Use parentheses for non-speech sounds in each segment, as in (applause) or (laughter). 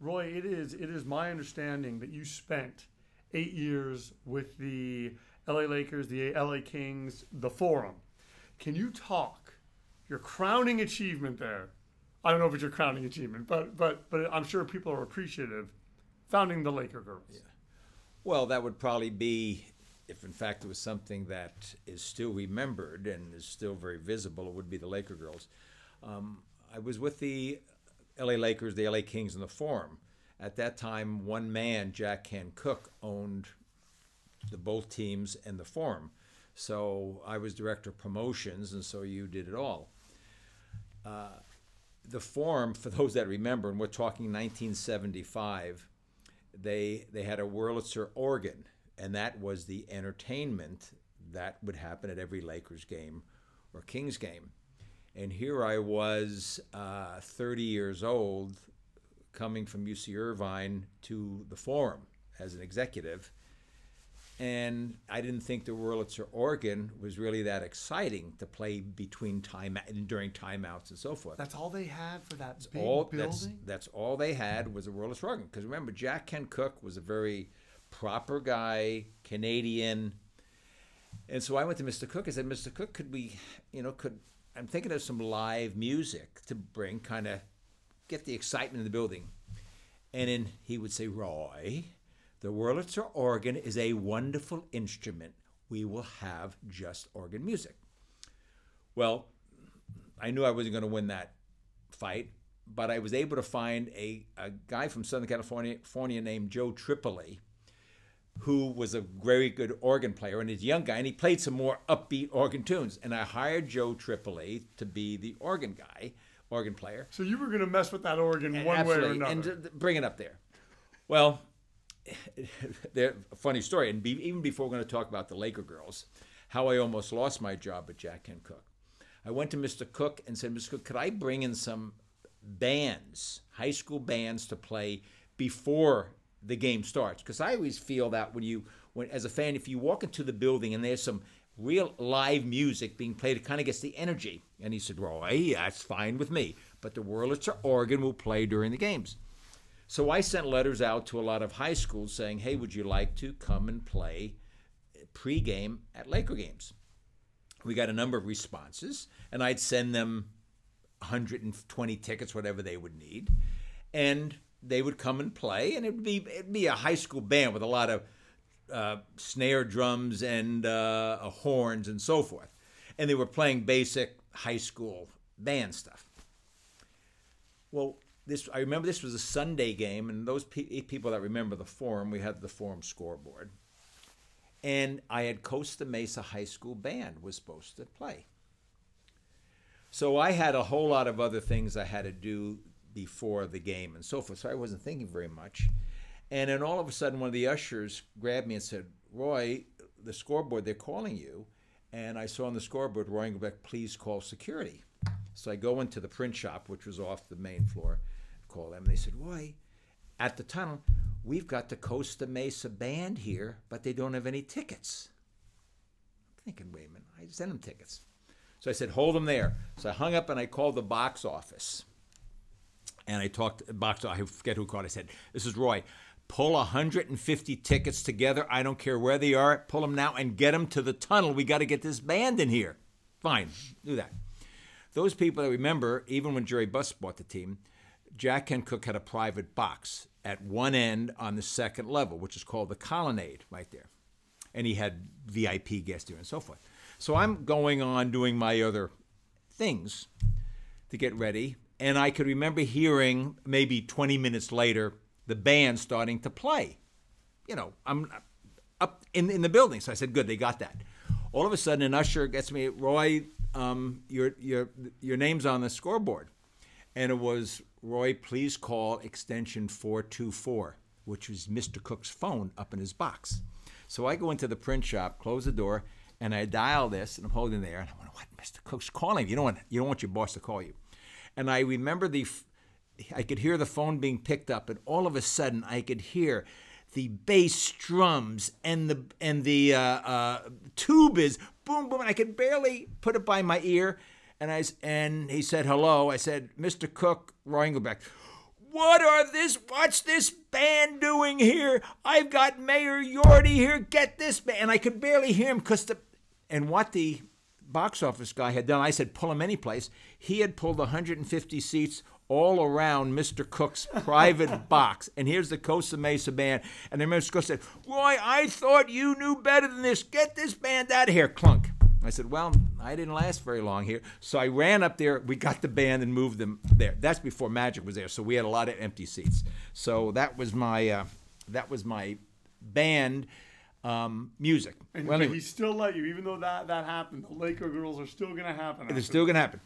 Roy, it is it is my understanding that you spent eight years with the LA Lakers, the LA Kings, the Forum. Can you talk your crowning achievement there? I don't know if it's your crowning achievement, but but but I'm sure people are appreciative. Founding the Laker Girls. Yeah. Well, that would probably be if in fact it was something that is still remembered and is still very visible, it would be the Laker girls. Um, I was with the LA Lakers, the LA Kings, and the Forum. At that time, one man, Jack Kent Cooke, owned the both teams and the Forum. So I was director of promotions, and so you did it all. Uh, the Forum, for (laughs) those that remember, and we're talking 1975, they they had a Wurlitzer organ and that was the entertainment that would happen at every Lakers game or Kings game. And here I was, uh, 30 years old, coming from UC Irvine to the Forum as an executive. And I didn't think the Wurlitzer organ was really that exciting to play between time and during timeouts and so forth. That's all they had for that big all, building. That's, that's all they had was a Wurlitzer organ. Because remember, Jack Kent Cooke was a very proper guy, Canadian. And so I went to Mr. Cooke. I said, Mr. Cooke, could we, you know, could I'm thinking of some live music to bring, kind of get the excitement in the building. And then he would say, Roy, the Wurlitzer organ is a wonderful instrument. We will have just organ music. Well, I knew I wasn't going to win that fight, but I was able to find a, a guy from Southern California, California named Joe Tripoli who was a very good organ player and he's a young guy and he played some more upbeat organ tunes. And i hired joe tripoli to be the organ guy organ player. So you were going to mess with that organ one Absolutely. way or another. and bring it up there. Well (laughs) there funny story. And be, even before we're going to talk about the laker girls how i almost lost my job at jack and Cooke. i went to mr Cooke and said mr Cooke, could i bring in some bands high school bands to play before the game starts. Because I always feel that when you, when as a fan, if you walk into the building and there's some real live music being played, it kind of gets the energy. And he said, Roy, that's fine with me. But the Wurlitzer organ will play during the games. So I sent letters out to a lot of high schools saying, hey, would you like to come and play pregame at Laker games? We got a number of responses, and I'd send them 120 tickets, whatever they would need. And they would come and play, and it'd be it'd be a high school band with a lot of uh, snare drums and uh, horns and so forth, and they were playing basic high school band stuff. Well, this I remember this was a Sunday game, and those pe- people that remember the forum, we had the forum scoreboard, and I had Costa Mesa High School band was supposed to play. So I had a whole lot of other things I had to do before the game and so forth. So I wasn't thinking very much. And then all of a sudden, one of the ushers grabbed me and said, Roy, the scoreboard, they're calling you. And I saw on the scoreboard, Roy Englebrecht, please call security. So I go into the print shop, which was off the main floor, call them. And they said, Roy, at the tunnel, we've got the Costa Mesa band here, but they don't have any tickets. I'm thinking, wait a minute, I sent them tickets. So I said, hold them there. So I hung up and I called the box office and I talked box. I forget who called. I said, "This is Roy. Pull 150 tickets together. I don't care where they are. Pull them now and get them to the tunnel. We got to get this band in here." Fine, do that. Those people that remember, even when Jerry Buss bought the team, Jack Kent Cooke had a private box at one end on the second level, which is called the colonnade, right there, and he had VIP guests there and so forth. So I'm going on doing my other things to get ready and I could remember hearing maybe 20 minutes later the band starting to play. You know, I'm up in, in the building. So I said, good, they got that. All of a sudden, an usher gets me, Roy, um, your, your, your name's on the scoreboard. And it was, Roy, please call extension 424, which was Mr. Cooke's phone up in his box. So I go into the print shop, close the door, and I dial this, and I'm holding there, and I'm like, what, Mr. Cooke's calling? You don't want, you don't want your boss to call you. And I remember the, I could hear the phone being picked up, and all of a sudden I could hear the bass drums and the and the uh, uh, tube is boom boom. And I could barely put it by my ear, and I and he said hello. I said, Mr. Cooke, Roy Englebrecht. What are this? What's this band doing here? I've got Mayor Yorty here. Get this band. And I could barely hear him because the. And what the box office guy had done, I said, pull him any place. He had pulled 150 seats all around Mr. Cooke's (laughs) private box. And here's the Costa Mesa band. And then Mr. Cook said, Roy, I thought you knew better than this. Get this band out of here. Clunk. I said, Well, I didn't last very long here. So I ran up there. We got the band and moved them there. That's before Magic was there. So we had a lot of empty seats. So that was my, uh, that was my band um, music. And well, he still let you, even though that that happened. The Laker girls are still gonna happen. it's still going to happen.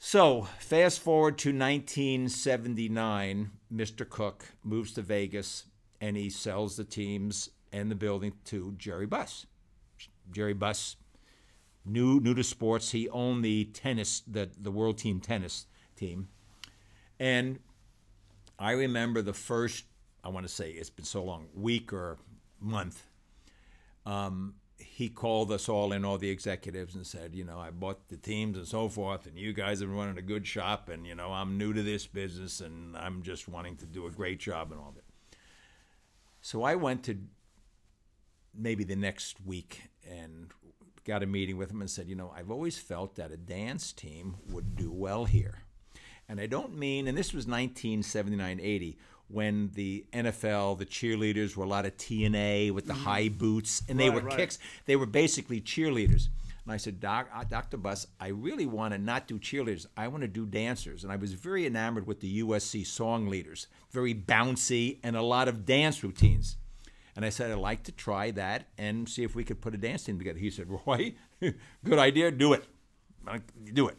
So, fast forward to 1979, Mr. Cooke moves to Vegas and he sells the teams and the building to Jerry Buss. Jerry Buss, new new to sports, he owned the tennis, the the world team tennis team, and I remember the first, I want to say it's been so long, week or month. Um, he called us all in, all the executives, and said, you know, I bought the teams and so forth, and you guys are running a good shop, and you know, I'm new to this business, and I'm just wanting to do a great job and all that. So I went to maybe the next week and got a meeting with him and said, you know, I've always felt that a dance team would do well here. And I don't mean, and this was 1979 80, when the NFL, the cheerleaders were a lot of TNA with the high boots, and they Right, were right. kicks. They were basically cheerleaders. And I said, Doc, uh, Dr. Buss, I really want to not do cheerleaders. I want to do dancers. And I was very enamored with the USC song leaders, very bouncy and a lot of dance routines. And I said, I'd like to try that and see if we could put a dance team together. He said, (laughs) Roy, good idea, do it. Do it.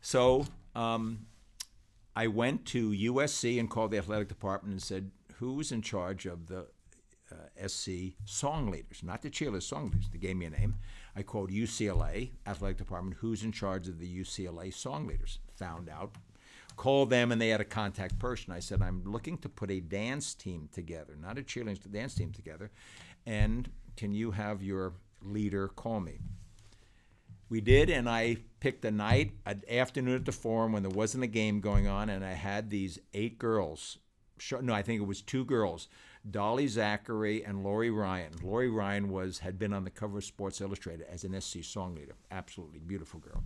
So um, I went to USC and called the athletic department and said, who's in charge of the uh, SC song leaders, not the cheerleaders, song leaders. They gave me a name. I called UCLA athletic department. Who's in charge of the UCLA song leaders? Found out. Called them and they had a contact person. I said, I'm looking to put a dance team together, not a cheerleading dance team together. And can you have your leader call me? We did, and I picked a night, an afternoon at the Forum when there wasn't a game going on, and I had these eight girls. No, I think it was two girls, Dolly Zachary and Lori Ryan. Lori Ryan was had been on the cover of Sports Illustrated as an SC song leader. Absolutely beautiful girl.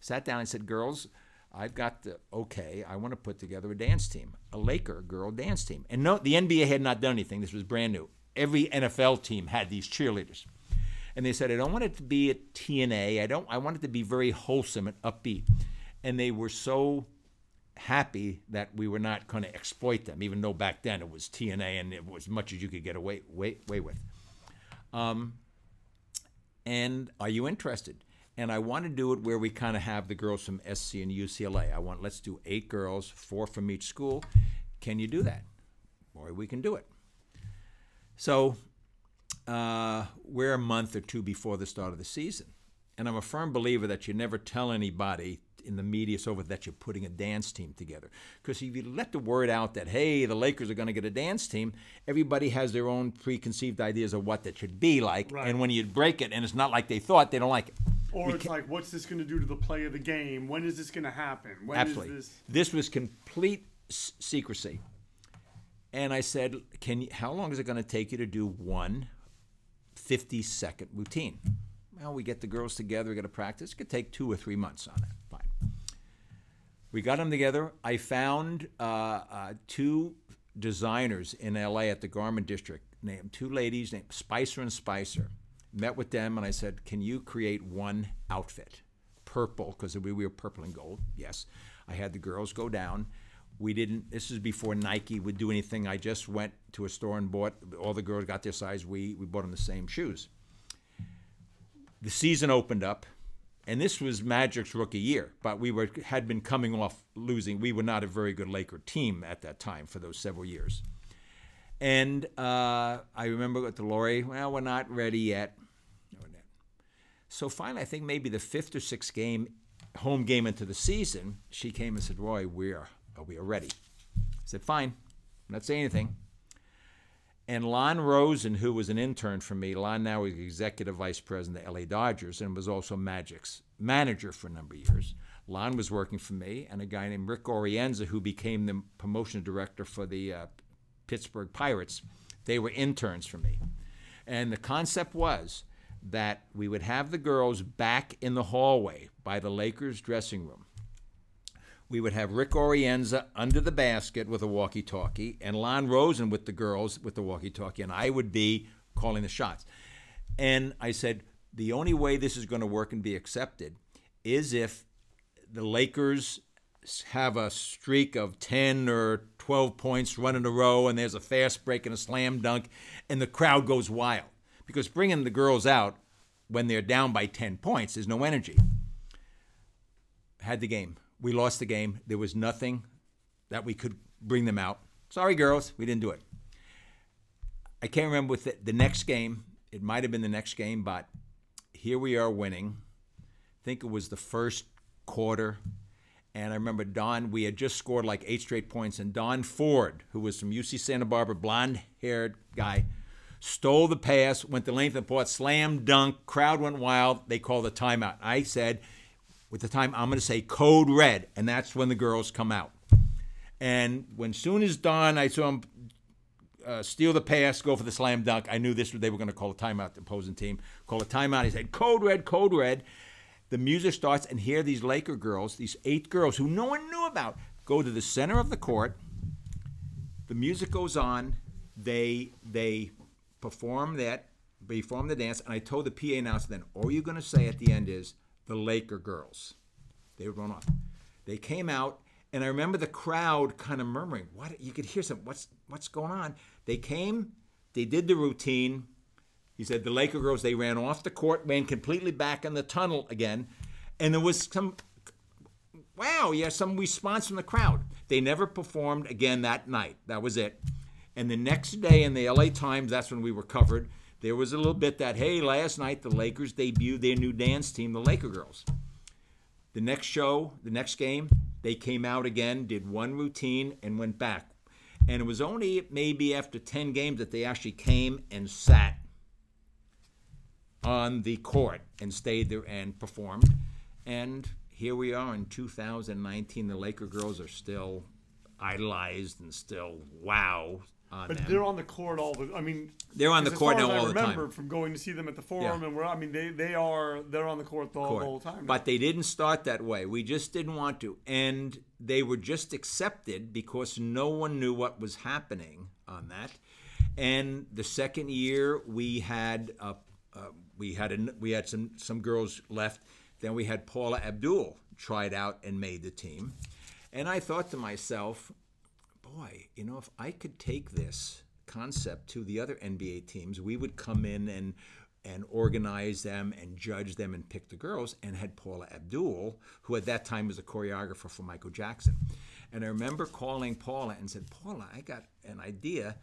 Sat down and said, "Girls, I've got the okay. I want to put together a dance team, a Laker girl dance team." And no, the NBA had not done anything. This was brand new. Every NFL team had these cheerleaders and they said, I don't want it to be a TNA. I don't. I want it to be very wholesome and upbeat. And they were so happy that we were not going to exploit them, even though back then it was TNA and it was as much as you could get away, away, away with. Um, and are you interested? And I want to do it where we kind of have the girls from SC and UCLA. I want let's do eight girls, four from each school. Can you do that? Boy, we can do it. So uh, we're a month or two before the start of the season. And I'm a firm believer that you never tell anybody in the media so that you're putting a dance team together. Because if you let the word out that, hey, the Lakers are going to get a dance team, everybody has their own preconceived ideas of what that should be like. Right. And when you break it and it's not like they thought, they don't like it. Or it's like, what's this going to do to the play of the game? When is this going to happen? When is Absolutely. this? This was complete s- secrecy. And I said, "Can you, how long is it going to take you to do one 50 second routine?" Well, we get the girls together, we got to practice. It could take two or three months on that. Fine. We got them together. I found uh, uh, two designers in LA at the Garment District, named two ladies named Spicer and Spicer. Met with them and I said, "Can you create one outfit, purple? Because we were purple and gold. Yes." I had the girls go down. We didn't. This is before Nike would do anything. I just went to a store and bought. All the girls got their size. We we bought them the same shoes. The season opened up, and this was Magic's rookie year. But we were had been coming off losing. We were not a very good Laker team at that time for those several years. And uh, I remember with the Lori, well, we're not ready yet. We're. So finally, I think maybe the fifth or sixth game, home game into the season, she came and said, "Roy, we are, we ready." I said, "Fine, I'm not saying anything." And Lon Rosen, who was an intern for me, Lon now is executive vice president of the LA Dodgers and was also Magic's manager for a number of years. Lon was working for me, and a guy named Rick Orienza, who became the promotion director for the uh, Pittsburgh Pirates. They were interns for me. And the concept was that we would have the girls back in the hallway by the Lakers dressing room. We would have Rick Orienza under the basket with a walkie talkie, and Lon Rosen with the girls with the walkie talkie, and I would be calling the shots. And I said, the only way this is going to work and be accepted is if the Lakers have a streak of 10 or 12 points run in a row and there's a fast break and a slam dunk and the crowd goes wild. Because bringing the girls out when they're down by 10 points, there's no energy. Had the game. We lost the game. There was nothing that we could bring them out. Sorry, girls, we didn't do it. I can't remember with the, the next game. It might have been the next game, but here we are winning. I think it was the first quarter. And I remember Don, we had just scored like eight straight points, and Don Ford, who was from UC Santa Barbara, blonde haired guy, stole the pass, went the length of the court, slam dunk, crowd went wild. They called a timeout. I said, with the time, I'm going to say code red, and that's when the girls come out. And when soon as Don, I saw him uh, steal the pass, go for the slam dunk. I knew this they were going to call a timeout. The opposing team call a timeout. He said, "Code red, code red." The music starts, and here these Laker girls, these eight girls who no one knew about, go to the center of the court. The music goes on. They they perform that. Perform the dance, and I told the PA announcer then, all you're going to say at the end is the Laker girls. They would run off. They came out, and I remember the crowd kind of murmuring. What you could hear some. What's what's going on? They came. They did the routine. He said the Laker girls. They ran off the court, ran completely back in the tunnel again, and there was some. Wow, yeah, some response from the crowd. They never performed again that night. That was it. And the next day in the LA Times, that's when we were covered. There was a little bit that hey, last night the Lakers debuted their new dance team, the Laker Girls. The next show, the next game, they came out again, did one routine, and went back. And it was only maybe after 10 games that they actually came and sat on the court and stayed there and performed. And here we are in 2019. The Laker girls are still idolized and still wow But them. they're on the court all the. I mean, They're on the court now all I the time. remember from going to see them at the forum, Yeah. and we're. I mean, they they are they're on the court the, court. the whole time. But they didn't start that way. We just didn't want to. And they were just accepted because no one knew what was happening on that. And the second year we had uh, uh, we had a, we had some some girls left. Then we had Paula Abdul tried out and made the team. And I thought to myself, boy, you know, if I could take this concept to the other NBA teams, we would come in and and organize them and judge them and pick the girls and had Paula Abdul, who at that time was a choreographer for Michael Jackson. And I remember calling Paula and said, Paula, I got an idea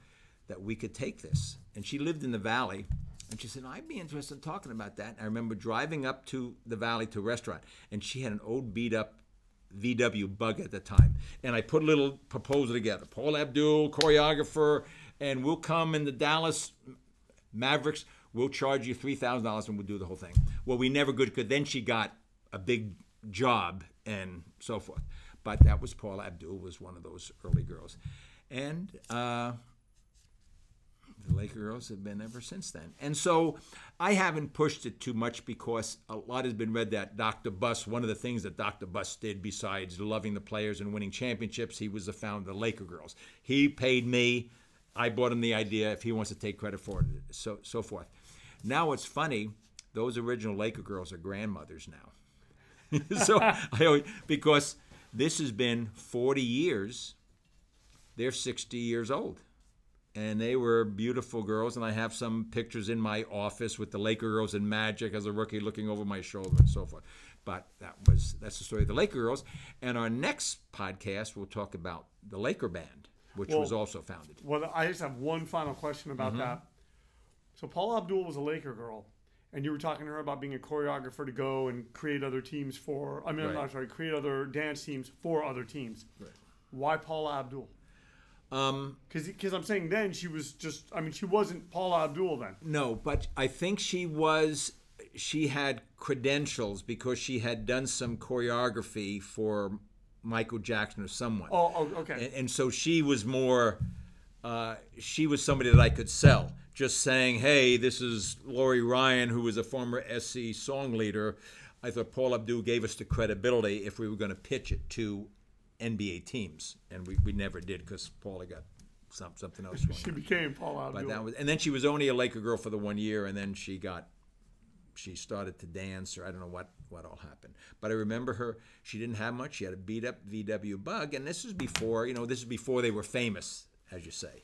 that we could take this. And she lived in the valley. And she said, oh, I'd be interested in talking about that. And I remember driving up to the valley to a restaurant, and she had an old beat up VW bug at the time. And I put a little proposal together. Paul Abdul, choreographer, and we'll come in the Dallas Mavericks. We'll charge you three thousand dollars and we'll do the whole thing. Well, we never could. Cause then she got a big job and so forth. But that was Paula Abdul was one of those early girls, and uh, the Laker girls have been ever since then. And so I haven't pushed it too much because a lot has been read that Dr. Buss, one of the things that Dr. Buss did besides loving the players and winning championships, he was the founder of the Laker girls. He paid me. I bought him the idea if he wants to take credit for it, so so forth. Now it's funny, those original Laker girls are grandmothers now. (laughs) so I always, because this has been 40 years, they're 60 years old and they were beautiful girls. And I have some pictures in my office with the Laker girls and Magic as a rookie looking over my shoulder and so forth. But that was that's the story of the Laker girls. And our next podcast we'll talk about the Laker band, which Well- was also founded. Well, I just have one final question about Mm-hmm. that. So Paula Abdul was a Laker girl, and you were talking to her about being a choreographer to go and create other teams for. I mean, I'm not sorry, create other dance teams for other teams. Right. Why Paula Abdul? Um, Because I'm saying then she was just. I mean, she wasn't Paula Abdul then. no, but I think she was she had credentials because she had done some choreography for Michael Jackson or someone. Oh, oh okay. And, and so she was more, uh, she was somebody that I could sell. Just saying, hey, this is Lori Ryan, who was a former SC song leader. I thought Paul Abdul gave us the credibility if we were going to pitch it to NBA teams, and we, we never did because Paula got some, something else. (laughs) she became Paula. But that was, and then she was only a Laker girl for the one year, and then she got, she started to dance, or I don't know what what all happened. But I remember her. She didn't have much. She had a beat up VW Bug, and this was before, you know, this is before they were famous, as you say.